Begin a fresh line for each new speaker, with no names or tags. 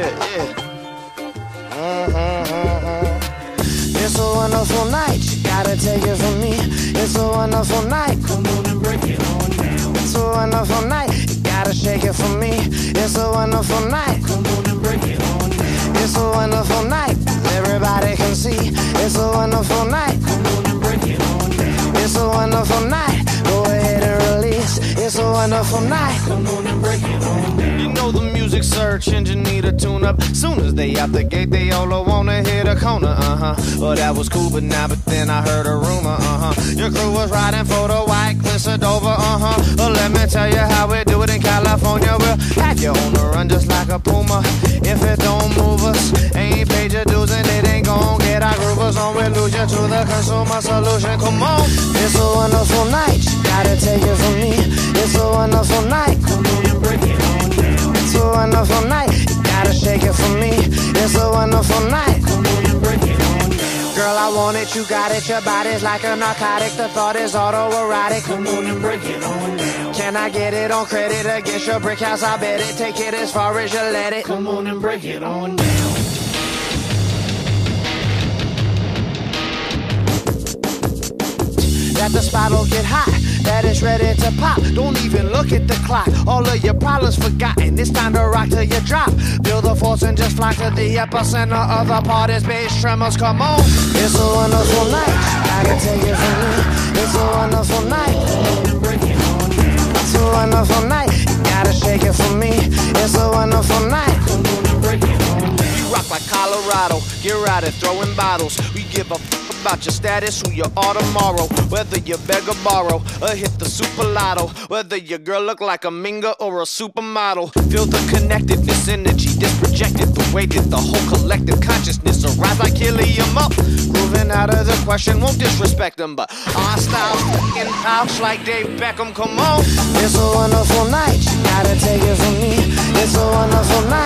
yeah, It's a wonderful night, you gotta take it from me.
It's a wonderful night, come on and break it on down.
It's a wonderful night, you gotta shake it for me. It's a wonderful night,
come on and break it on down.
It's a wonderful night, everybody can see. It's a wonderful night,
come on and break it on down.
It's a wonderful night, go ahead and release. It's a wonderful night,
come on and break it on down.
You know the music search engine need a tune up. Soon as they out the gate, they all wanna hit a corner, uh huh. Well, that was cool, but now, but then I heard a rumor, uh huh. Your crew was riding for the white cliffs of Dover, uh huh. Well, let me tell you how we do it in California. We'll have you on the run just like a puma. If it don't move us, ain't paid your dues and it ain't gon' get our groovers on. We lose you to the consumer solution. Come on.
It's a wonderful night. Gotta take it from me. It's a wonderful night. You it for me. It's a wonderful night.
Come on and break it on down.
Girl, I want it, you got it. Your body's like a narcotic. The thought is autoerotic.
Come on and break it on down.
Can I get it on credit against your brick house? I bet it. Take it as far as you let it.
Come on and break it on down.
That the spot'll get hot, that it's ready to pop. Don't even look at the clock. All of your problems forgotten. It's time to rock till you drop. Feel the force and just fly to the epicenter of the party's bass tremors. Come on, it's a wonderful night. Gotta take it from me. It's a wonderful night. It's a wonderful night. You gotta shake it for me. It's a wonderful night.
We rock like Colorado, get right at throwing bottles. We give a about your status, who you are tomorrow. Whether you beg or borrow, or hit the super lotto. Whether your girl look like a minga or a supermodel. Feel the connectedness, energy that's projected. The way that the whole collective consciousness arise like helium up. Moving out of the question, won't disrespect them, but our style's in pouch like Dave Beckham. Come on.
It's a wonderful night. You gotta take it from me. It's a wonderful night.